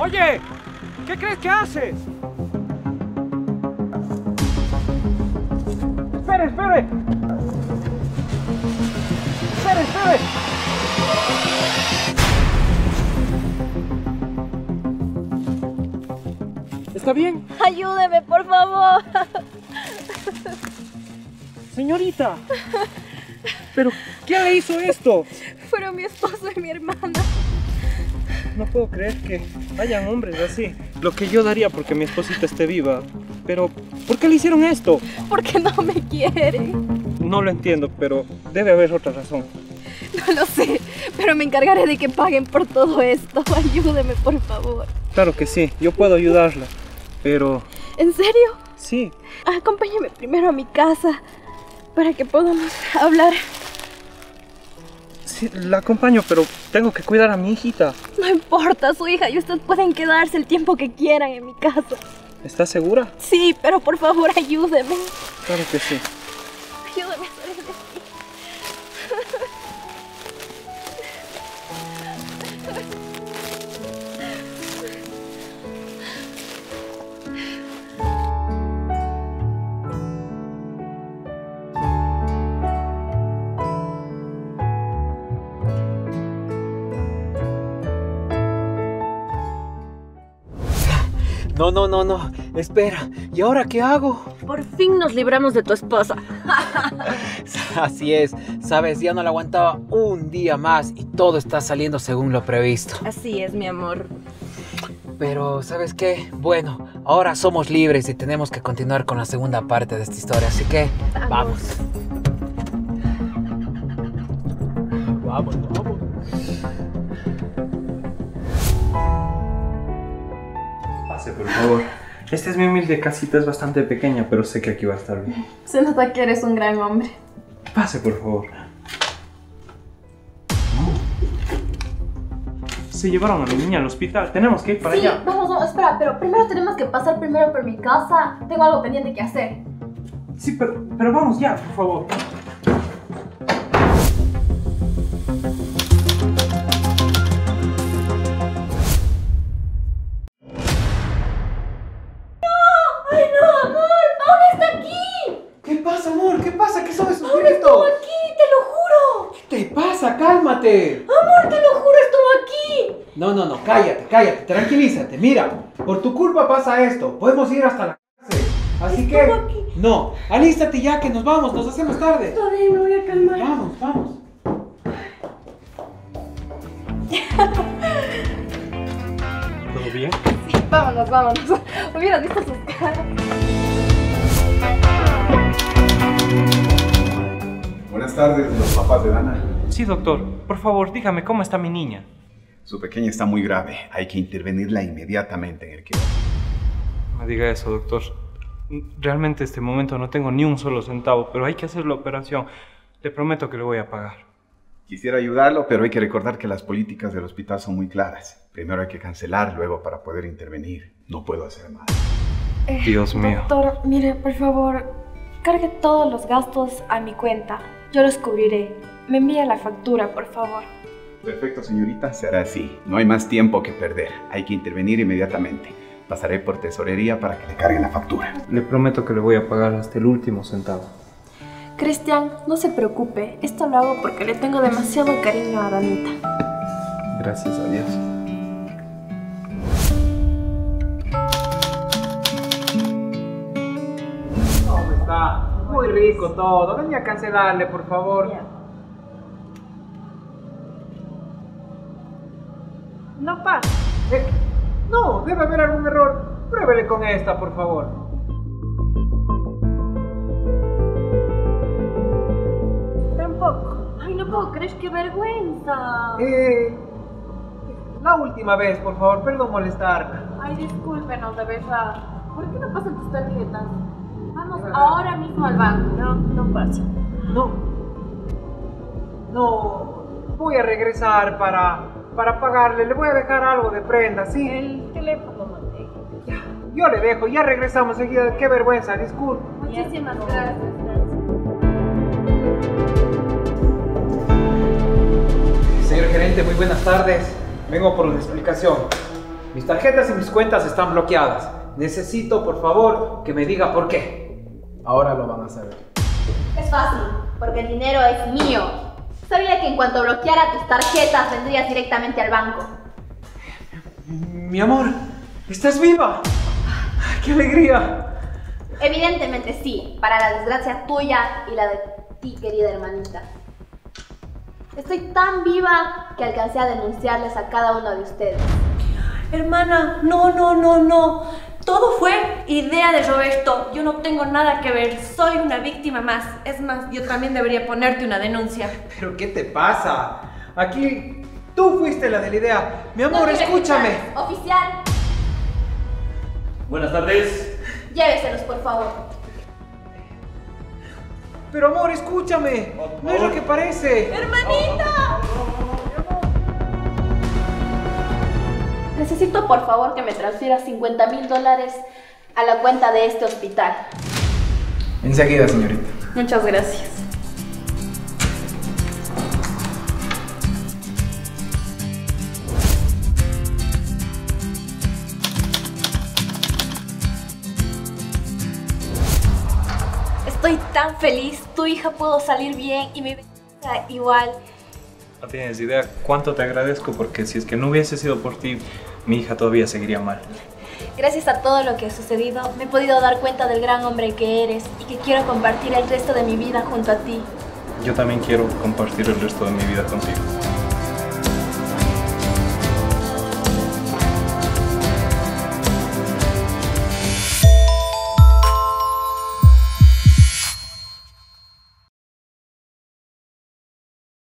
Oye, ¿qué crees que haces? Espere, espere. Espere, espere. ¿Está bien? Ayúdeme, por favor. Señorita. ¿Pero quién le hizo esto? Fueron mi esposo y mi hermana. No puedo creer que hayan hombres así. Lo que yo daría porque mi esposita esté viva. Pero, ¿por qué le hicieron esto? Porque no me quieren. No lo entiendo, pero debe haber otra razón. No lo sé, pero me encargaré de que paguen por todo esto. Ayúdeme, por favor. Claro que sí, yo puedo ayudarla. Pero, ¿En serio? sí, Acompáñame primero a mi casa para que podamos hablar. Sí, la acompaño, pero tengo que cuidar a mi hijita. No importa, su hija y usted pueden quedarse el tiempo que quieran en mi casa. ¿Estás segura? Sí, pero por favor ayúdeme. Claro que sí. Ayúdeme No, no, no, no. Espera. ¿Y ahora qué hago? Por fin nos libramos de tu esposa. Así es. Sabes, ya no la aguantaba un día más y todo está saliendo según lo previsto. Así es, mi amor. Pero, ¿sabes qué? Bueno, ahora somos libres y tenemos que continuar con la segunda parte de esta historia. Así que, vamos. Vamos, vamos. Por favor. Esta es mi humilde casita, es bastante pequeña, pero sé que aquí va a estar bien. Se nota que eres un gran hombre. Pase, por favor. Se llevaron a mi niña al hospital. Tenemos que ir para sí, allá. vamos, vamos, espera, pero primero tenemos que pasar primero por mi casa. Tengo algo pendiente que hacer. Sí, pero, pero vamos ya, por favor. Pasa? ¿Qué sabes ¡Paula estuvo aquí! ¡Te lo juro! ¿Qué te pasa? Cálmate. ¡Amor, te lo juro! ¡Estuvo aquí! No, no, no, cállate, cállate, tranquilízate. Mira, por tu culpa pasa esto. Podemos ir hasta la cárcel. Así que. Estuvo aquí. No, alístate ya que nos vamos, nos hacemos tarde. Está bien, me voy a calmar. Vamos, vamos. ¿Todo bien? Vámonos, vámonos. Hubieras visto sus caras. Buenas tardes, los papás de Dana. Sí, doctor. Por favor, dígame cómo está mi niña. Su pequeña está muy grave. Hay que intervenirla inmediatamente en el quirófano. No me diga eso, doctor. Realmente en este momento no tengo ni un solo centavo, pero hay que hacer la operación. Le prometo que le voy a pagar. Quisiera ayudarlo, pero hay que recordar que las políticas del hospital son muy claras. Primero hay que cancelar, luego para poder intervenir. No puedo hacer más. Dios mío. Doctor, mire, por favor, cargue todos los gastos a mi cuenta. Yo los cubriré. Me envía la factura, por favor. Perfecto, señorita, será así. No hay más tiempo que perder. Hay que intervenir inmediatamente. Pasaré por tesorería para que le carguen la factura. Le prometo que le voy a pagar hasta el último centavo. Cristian, no se preocupe. Esto lo hago porque le tengo demasiado cariño a Danita. Gracias a Dios. Está? Muy rico todo. Ven a cancelarle, por favor. No pasa. Eh, no, debe haber algún error. Pruébele con esta, por favor. Tampoco. Ay, no puedo creer, qué vergüenza. Eh, la última vez, por favor, perdón molestarla. Ay, discúlpenos, de verdad. ¿Por qué no pasan tus tarjetas? Vamos ahora mismo al banco. No, no pasa. No. No. Voy a regresar para, para pagarle. Le voy a dejar algo de prenda, ¿sí? El teléfono mantenga. Yo le dejo, ya regresamos seguida. Qué vergüenza, disculpe. Muchísimas gracias. Señor gerente, muy buenas tardes. Vengo por una explicación. Mis tarjetas y mis cuentas están bloqueadas. Necesito, por favor, que me diga por qué. Ahora lo van a saber. Es fácil, porque el dinero es mío. Sabía que en cuanto bloqueara tus tarjetas vendrías directamente al banco. Mi amor, ¿estás viva? ¡Qué alegría! Evidentemente sí, para la desgracia tuya y la de ti, querida hermanita. Estoy tan viva que alcancé a denunciarles a cada uno de ustedes. Hermana, no, no, no, no. Todo fue idea de Roberto. Yo no tengo nada que ver. Soy una víctima más. Es más, yo también debería ponerte una denuncia. ¿Pero qué te pasa? Aquí tú fuiste la de la idea. Mi amor, No escúchame. Oficial, Buenas tardes. lléveselos, por favor. Pero amor, escúchame. No es lo que parece. ¡Hermanita! Necesito por favor que me transfieras 50 mil dólares a la cuenta de este hospital. Enseguida, señorita. Muchas gracias. Estoy tan feliz. Tu hija pudo salir bien y mi vida igual. No tienes idea cuánto te agradezco porque si es que no hubiese sido por ti, mi hija todavía seguiría mal. Gracias a todo lo que ha sucedido, me he podido dar cuenta del gran hombre que eres y que quiero compartir el resto de mi vida junto a ti. Yo también quiero compartir el resto de mi vida contigo.